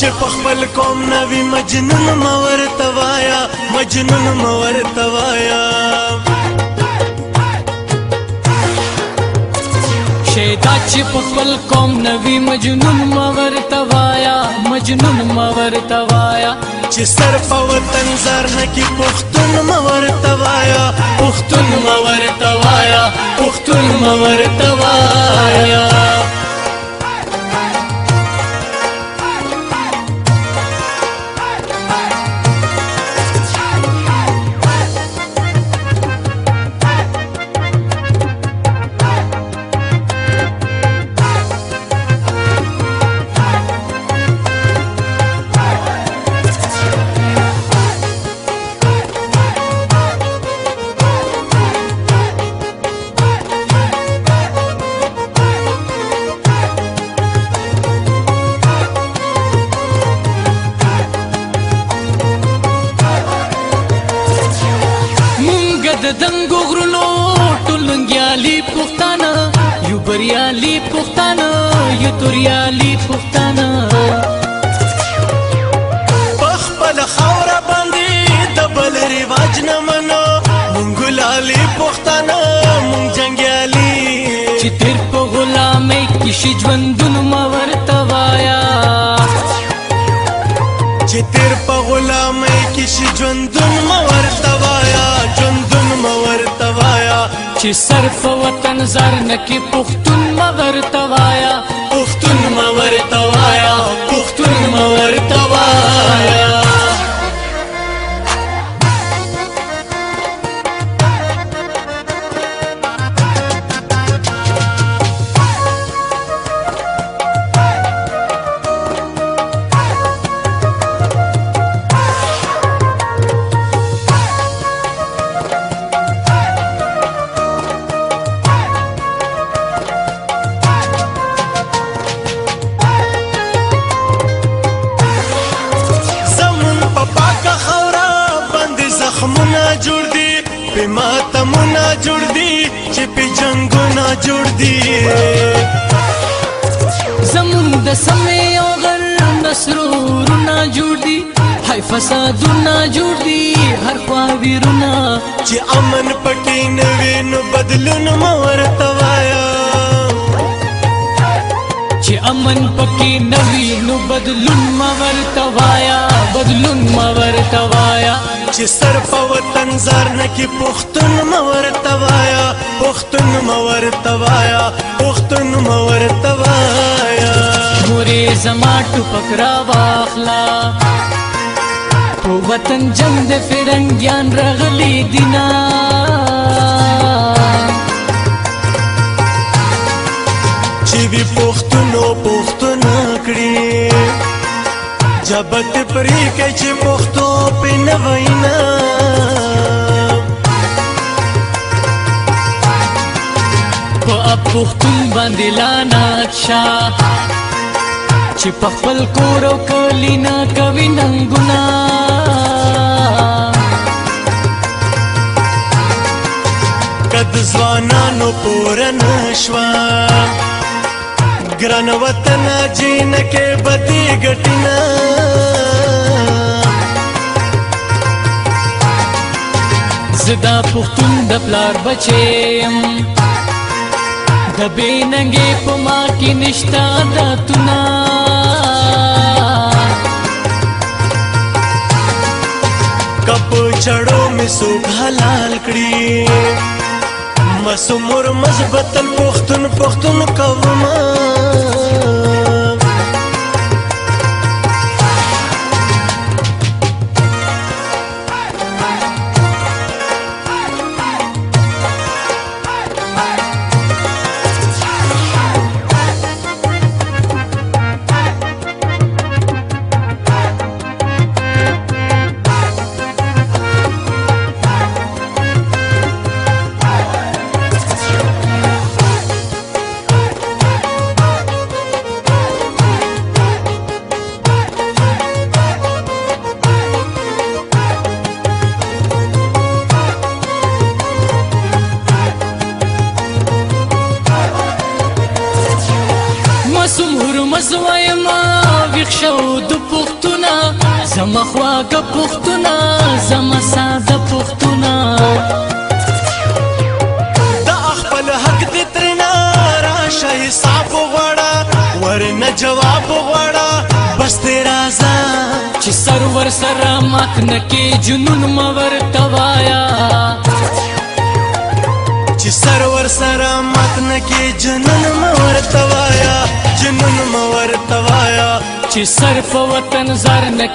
چې په خپل قوم نوی مجنون مور توایا مجنون مور توایا شیدا چې په خپل قوم نوی مجنون مور توایا مجنون مور توایا چې سر په وطن زار نه کې پښتون مور توایا پښتون مور توایا پښتون مور توایا پښتانه یو بریالي پښتانه یو توریالي پښتانه پخپل خاور باندې د بل رواج نه منو مونږ لالي پښتانه مونږ جنگيالي چې تیر په غلامه کې شي ژوندونه ما ورته وایا چې تیر په غلامه کې شي ژوندونه چې صرف وطن زار نکي پختون مغرتا جنگونه جوړ دي په ماتمونه جوړ دي چې په جنگونه جوړ دي زمون د سمې او غر نسرورونه جوړ دي هاي فسادونه جوړ دي هر خوا ویرونه چې امن پټې نه وینو بدلون مورته وایا چې امن پکې نوي نو بدلون مور توایا بدلون مور توایا چې سر په وطن زار نه کې پښتون مور توایا پښتون مور توایا پښتون مور توایا مورې زما ټوپک را واخلا په وطن جنگ د فرنګیان رغلي دینا چې وی پښتون پښتنه کړی جبت پرې کې چې پښتو په نه وینا په پښتون باندې لانا ښا چې په خپل کور او کلینا کوي ننګونه کد ځوانانو پورن شوا ګران وطن جین کې بدی ګټنا زدا پختون د پلار بچیم د بیننګې په ما کې نشتا داتونه کپ چړو می سو حلال کړی مسمور مزبتن پختون پختون کومه وایما ویښ شو د پښتونه زما خواږه پښتونه زما ساده پښتونه دا خپل حق دې ترنا راشه حساب غواړه ورنه جواب غواړه بس دې راځه چې سرور سره مخ نکې جنون مور توایا سرور سره متن کې جنن مور توایا جنن مور توایا چې صرف وطن زار